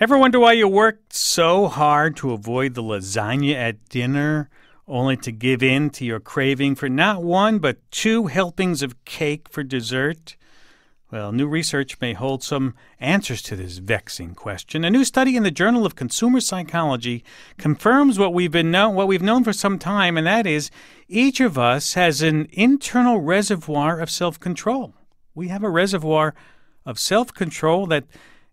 Ever wonder why you worked so hard to avoid the lasagna at dinner, only to give in to your craving for not one but two helpings of cake for dessert? Well, new research may hold some answers to this vexing question. A new study in the Journal of Consumer Psychology confirms what we've been know- what we've known for some time, and that is each of us has an internal reservoir of self-control. We have a reservoir of self-control that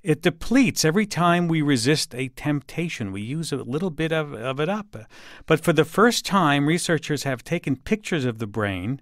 it depletes every time we resist a temptation. We use a little bit of, of it up. But for the first time, researchers have taken pictures of the brain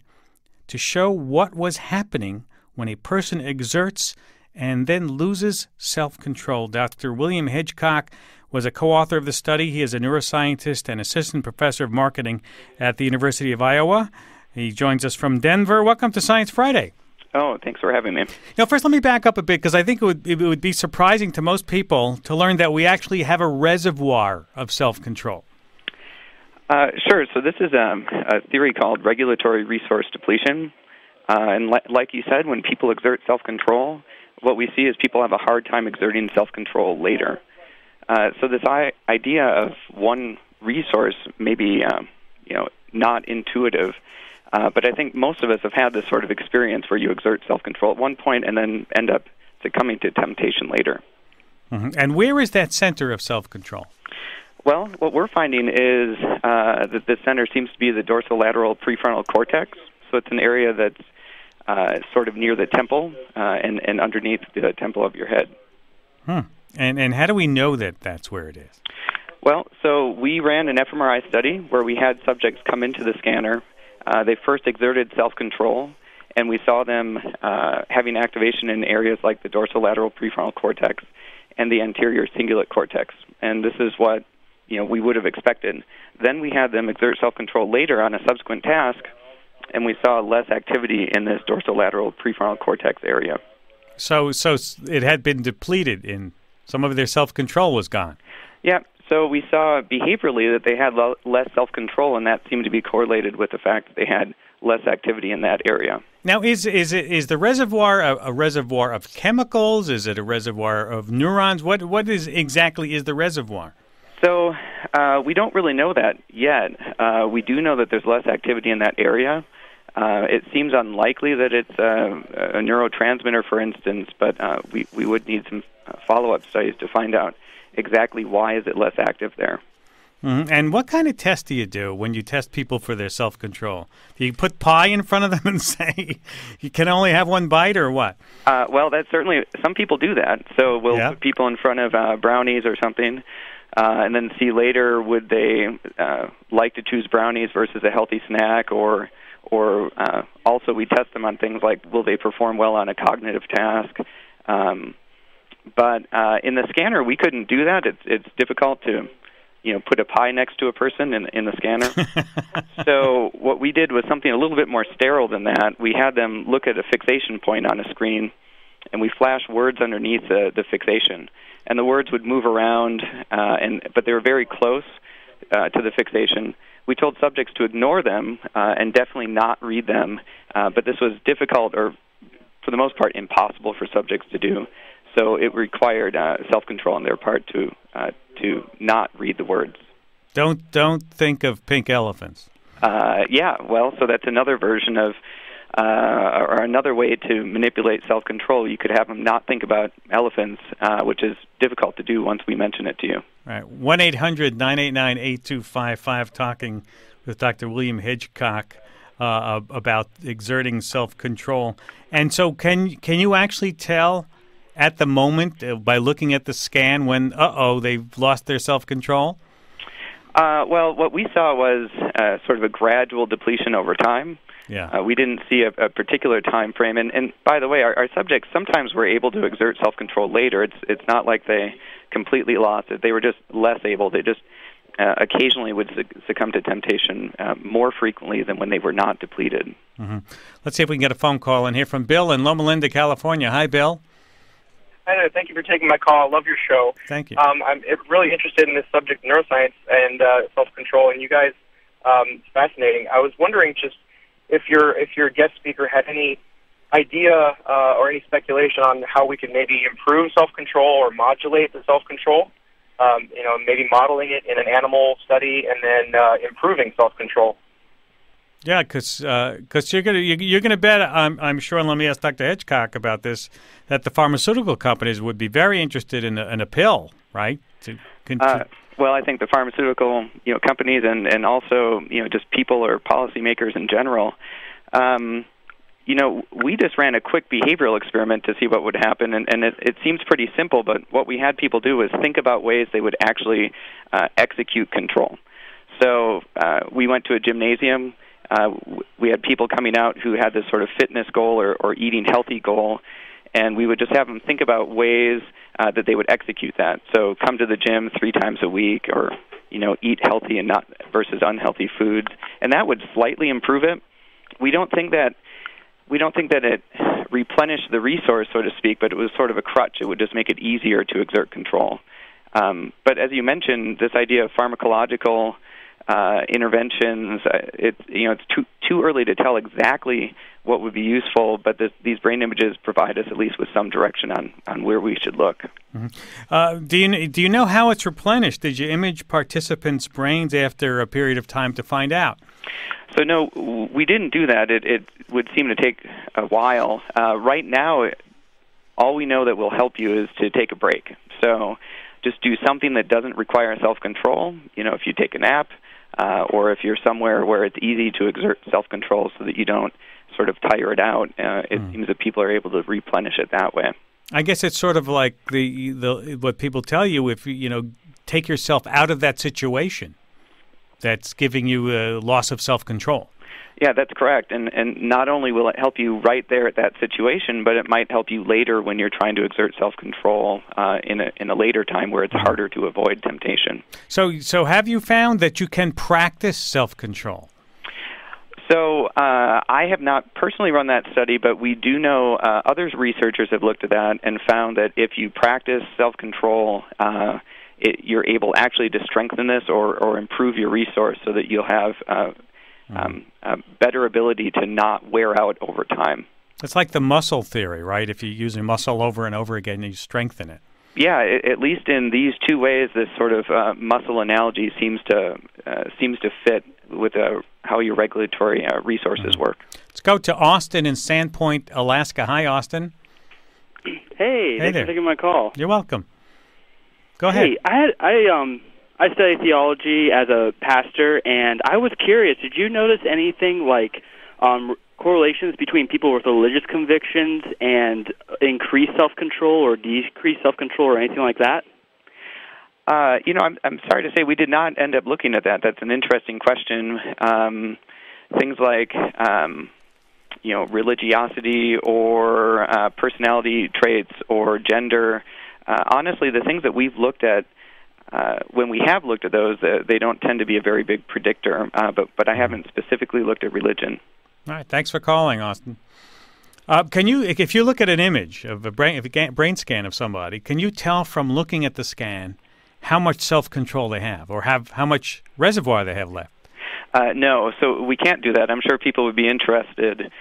to show what was happening when a person exerts and then loses self control. Dr. William Hedgcock was a co author of the study. He is a neuroscientist and assistant professor of marketing at the University of Iowa. He joins us from Denver. Welcome to Science Friday. Oh, thanks for having me. Now, first, let me back up a bit because I think it would, it would be surprising to most people to learn that we actually have a reservoir of self control. Uh, sure. So, this is um, a theory called regulatory resource depletion. Uh, and li- like you said, when people exert self control, what we see is people have a hard time exerting self control later. Uh, so, this I- idea of one resource may be um, you know, not intuitive. Uh, but I think most of us have had this sort of experience where you exert self control at one point and then end up succumbing to temptation later. Mm-hmm. And where is that center of self control? Well, what we're finding is uh, that the center seems to be the dorsolateral prefrontal cortex. So it's an area that's uh, sort of near the temple uh, and, and underneath the temple of your head. Hmm. And, and how do we know that that's where it is? Well, so we ran an fMRI study where we had subjects come into the scanner uh, they first exerted self control, and we saw them uh, having activation in areas like the dorsolateral prefrontal cortex and the anterior cingulate cortex. And this is what you know we would have expected. Then we had them exert self control later on a subsequent task, and we saw less activity in this dorsolateral prefrontal cortex area. So, so it had been depleted in some of their self control was gone. Yeah, so we saw behaviorally that they had lo- less self control, and that seemed to be correlated with the fact that they had less activity in that area. Now, is is it is the reservoir a, a, reservoir of chemicals? Is it a reservoir of neurons? What what is exactly is the reservoir? So uh, we don't really know that yet. Uh, we do know that there's less activity in that area. Uh, it seems unlikely that it's uh, a neurotransmitter, for instance, but uh, we we would need some uh, follow up studies to find out exactly why is it less active there. Mm-hmm. And what kind of test do you do when you test people for their self control? Do you put pie in front of them and say you can only have one bite, or what? Uh, well, that's certainly some people do that. So we'll yeah. put people in front of uh, brownies or something, uh, and then see later would they uh, like to choose brownies versus a healthy snack, or or uh, also we test them on things like will they perform well on a cognitive task. Um, but uh, in the scanner, we couldn't do that. It's it's difficult to, you know, put a pie next to a person in in the scanner. so what we did was something a little bit more sterile than that. We had them look at a fixation point on a screen, and we flashed words underneath the the fixation, and the words would move around, uh, and but they were very close uh, to the fixation. We told subjects to ignore them uh, and definitely not read them, uh, but this was difficult or for the most part impossible for subjects to do. So it required uh, self-control on their part to uh, to not read the words. Don't don't think of pink elephants. Uh, yeah, well, so that's another version of, uh, or another way to manipulate self-control. You could have them not think about elephants, uh, which is difficult to do once we mention it to you. Right, one eight hundred nine eight nine eight two five five. Talking with Dr. William Hedgcock. Uh, about exerting self-control, and so can can you actually tell at the moment uh, by looking at the scan when, uh oh, they've lost their self control? Uh, well, what we saw was uh, sort of a gradual depletion over time. Yeah. Uh, we didn't see a, a, particular time frame, and, and by the way, our, our subjects sometimes were able to exert self-control later. It's it's not like they completely lost it; they were just less able. They just uh, occasionally would succumb to temptation uh, more frequently than when they were not depleted. Mm-hmm. Let's see if we can get a phone call in here from Bill in Loma Linda, California. Hi, Bill. Hi there. Thank you for taking my call. I love your show. Thank you. Um, I'm really interested in this subject, neuroscience and uh, self-control, and you guys, um, it's fascinating. I was wondering just if your if your guest speaker had any idea uh, or any speculation on how we could maybe improve self control or modulate the self control? Um, you know, maybe modeling it in an animal study and then uh, improving self control. Yeah, because uh, you're gonna you're gonna bet I'm I'm sure and let me ask Dr. Hitchcock about this that the pharmaceutical companies would be very interested in a, in a pill, right? To, uh, well, I think the pharmaceutical you know companies and and also you know just people or policymakers in general. Um, you know, we just ran a quick behavioral experiment to see what would happen, and, and it, it seems pretty simple. But what we had people do was think about ways they would actually uh, execute control. So uh, we went to a gymnasium uh, we had people coming out who had this sort of fitness goal or, or eating healthy goal, and we would just have them think about ways uh, that they would execute that. So come to the gym three times a week, or you know, eat healthy and not versus unhealthy foods, and that would slightly improve it. We don't think that we don't think that it replenished the resource, so to speak, but it was sort of a crutch. It would just make it easier to exert control. Um, but as you mentioned, this idea of pharmacological uh, interventions. Uh, it's you know it's too too early to tell exactly what would be useful, but this, these brain images provide us at least with some direction on, on where we should look. Mm-hmm. Uh, do you do you know how it's replenished? Did you image participants' brains after a period of time to find out? So no, we didn't do that. It, it would seem to take a while. Uh, right now, all we know that will help you is to take a break. So just do something that doesn't require self control. You know, if you take a nap, uh, or if you're somewhere where it's easy to exert self control so that you don't sort of tire it out, uh, it mm. seems that people are able to replenish it that way. I guess it's sort of like the the what people tell you if you know take yourself out of that situation that's giving you a loss of self control. Yeah, that's correct. And and not only will it help you right there at that situation, but it might help you later when you're trying to exert self-control uh, in a in a later time where it's mm-hmm. harder to avoid temptation. So so have you found that you can practice self-control? So uh, I have not personally run that study, but we do know uh, other researchers have looked at that and found that if you practice self-control. Uh, it, you're able actually to strengthen this or, or improve your resource so that you'll have uh, um, a better ability to not wear out over time. It's like the muscle theory, right? If you use a muscle over and over again, you strengthen it. Yeah, at least in these two ways, this sort of uh, muscle analogy seems to uh, seems to fit with uh, how your regulatory uh, resources mm-hmm. work. Let's go to Austin in Sandpoint, Alaska. Hi, Austin. Hey, hey thanks there. for taking my call. You're welcome. Go ahead. Hey, I had I um I study theology as a pastor, and I was curious. Did you notice anything like um, correlations between people with religious convictions and increased self-control or decreased self-control or anything like that? Uh, you know, I'm I'm sorry to say we did not end up looking at that. That's an interesting question. Um, things like um, you know religiosity or uh, personality traits or gender. Uh, honestly, the things that we've looked at uh, when we have looked at those, uh, they don't tend to be a very big predictor. Uh, but but I haven't specifically looked at religion. All right. Thanks for calling, Austin. Uh, can you, if you look at an image of a brain, if a brain scan of somebody, can you tell from looking at the scan how much self control they have, or have how much reservoir they have left? Uh, no, so we can't do that. I'm sure people would be interested.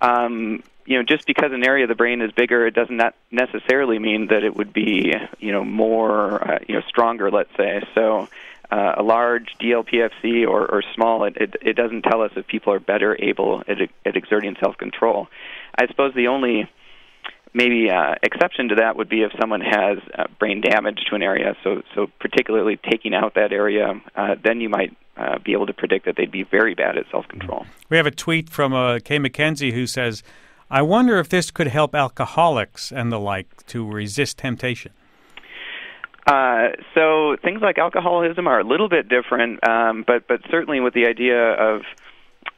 Um, you know, just because an area of the brain is bigger, it doesn't necessarily mean that it would be, you know, more, uh, you know, stronger. Let's say so. Uh, a large DLPFC or, or small, it, it, it doesn't tell us if people are better able at, at exerting self-control. I suppose the only maybe uh, exception to that would be if someone has uh, brain damage to an area. So, so particularly taking out that area, uh, then you might uh, be able to predict that they'd be very bad at self-control. We have a tweet from uh, Kay McKenzie who says I wonder if this could help alcoholics and the like to resist temptation. Uh, so things like alcoholism are a little bit different, um, but but certainly with the idea of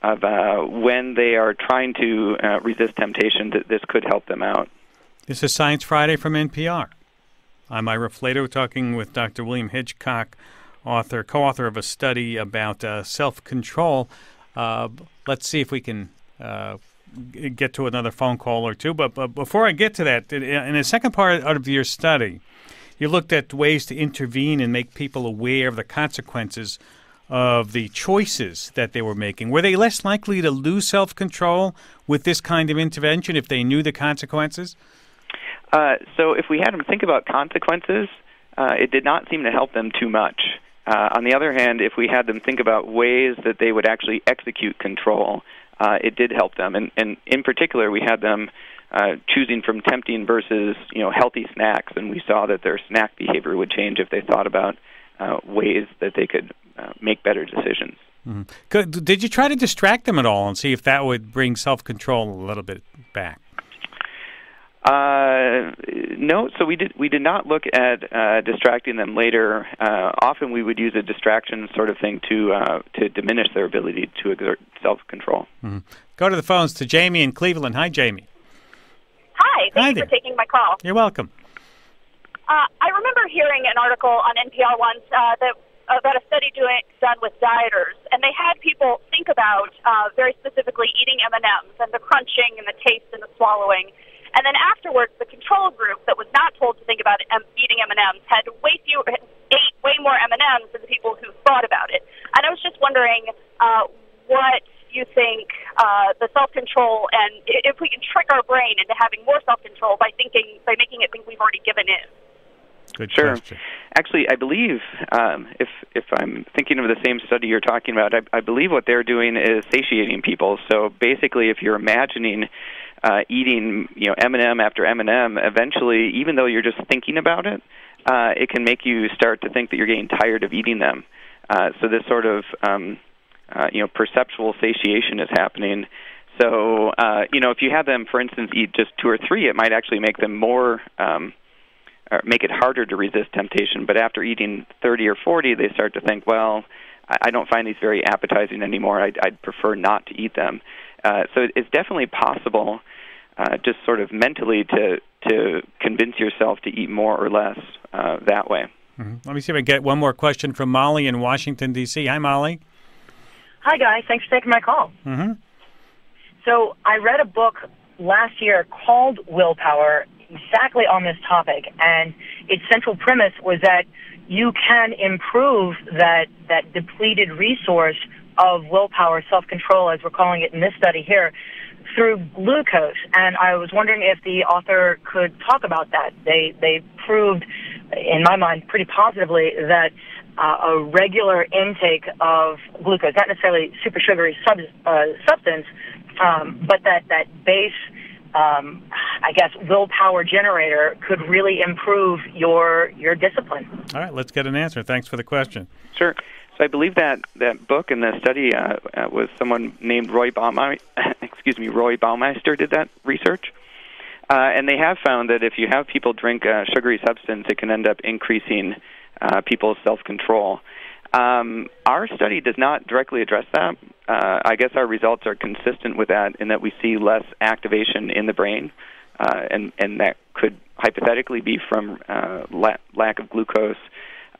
of uh, when they are trying to uh, resist temptation, th- this could help them out. This is Science Friday from NPR. I'm Ira Flatow talking with Dr. William Hitchcock, author, co-author of a study about uh, self-control. Uh, let's see if we can uh, get to another phone call or two. But, but before I get to that, in the second part of your study, you looked at ways to intervene and make people aware of the consequences of the choices that they were making? Were they less likely to lose self control with this kind of intervention if they knew the consequences? Uh, so, if we had them think about consequences, uh, it did not seem to help them too much. Uh, on the other hand, if we had them think about ways that they would actually execute control, uh, it did help them. And, and in particular, we had them uh, choosing from tempting versus you know healthy snacks, and we saw that their snack behavior would change if they thought about uh, ways that they could uh, make better decisions. Mm-hmm. Did you try to distract them at all and see if that would bring self control a little bit back? Uh, no, so we did we did not look at uh, distracting them later. Uh, often we would use a distraction sort of thing to uh, to diminish their ability to exert self control. Mm-hmm. Go to the phones to Jamie in Cleveland. Hi, Jamie. Hi, thank Hi you there. for taking my call. You're welcome. Uh, I remember hearing an article on NPR once uh, that about a study doing done with dieters, and they had people think about very specifically eating M and M's and the crunching and the taste and the swallowing and then afterwards, the control group that was not told to think about eating M&Ms had way fewer, ate way more M&Ms than the people who thought about it. And I was just wondering uh, what you think uh, the self-control and if we can trick our brain into having more self-control by thinking by making it think we've already given in. Good sure. Question. Actually, I believe um, if if I'm thinking of the same study you're talking about, I, I believe what they're doing is satiating people. So basically, if you're imagining uh, eating you know M&M after M&M, eventually, even though you're just thinking about it, uh, it can make you start to think that you're getting tired of eating them. Uh, so this sort of um, uh, you know perceptual satiation is happening. So uh, you know if you have them, for instance, eat just two or three, it might actually make them more. Um, or make it harder to resist temptation. But after eating 30 or 40, they start to think, well, I, don't find these very appetizing anymore. I'd, I'd prefer not to eat them. Uh, so it's definitely possible, uh, just sort of mentally, to to convince yourself to eat more or less uh, that way. Mm-hmm. Let me see if I get one more question from Molly in Washington D.C. Hi, Molly. Hi, guys. Thanks for taking my call. Mm-hmm. So I read a book last year called Willpower, exactly on this topic, and its central premise was that you can improve that that depleted resource of willpower, self-control, as we're calling it in this study here, through glucose. And I was wondering if the author could talk about that. They they proved, in my mind, pretty positively that uh, a regular intake of glucose, not necessarily super sugary sub, uh, substance, um, but that that base. Um, I guess willpower generator could really improve your your discipline. All right, let's get an answer. Thanks for the question. Sure. So I believe that that book and the study uh, uh, was someone named Roy Baumeister. excuse me, Roy Baumeister did that research, uh, and they have found that if you have people drink a sugary substance, it can end up increasing uh, people's self-control. Um, our study does not directly address that. Uh, I guess our results are consistent with that in that we see less activation in the brain, uh, and and that could hypothetically be from uh, la- lack of glucose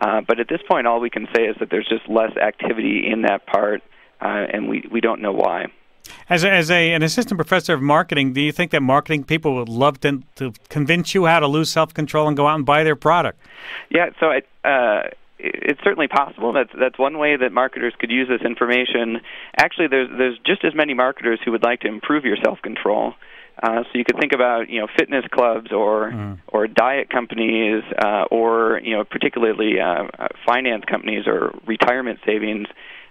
uh, but at this point, all we can say is that there's just less activity in that part, uh, and we, we don't know why. As, a, as a, an assistant professor of marketing, do you think that marketing people would love to, to convince you how to lose self control and go out and buy their product? Yeah, so I, uh, it's certainly possible. That's that's one way that marketers could use this information. Actually, there's there's just as many marketers who would like to improve your self control. Uh, so you could think about you know fitness clubs or mm. or diet companies uh, or you know particularly uh, uh, finance companies or retirement savings.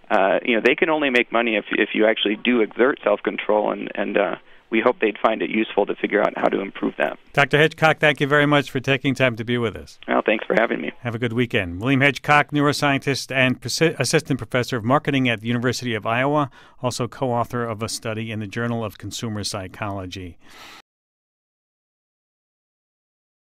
Uh, you know they can only make money if if you actually do exert self control and and uh, we hope they'd find it useful to figure out how to improve that. Dr. Hedgcock, thank you very much for taking time to be with us. Well, thanks for having me. Have a good weekend. William Hedgcock, neuroscientist and assistant professor of marketing at the University of Iowa, also co author of a study in the Journal of Consumer Psychology.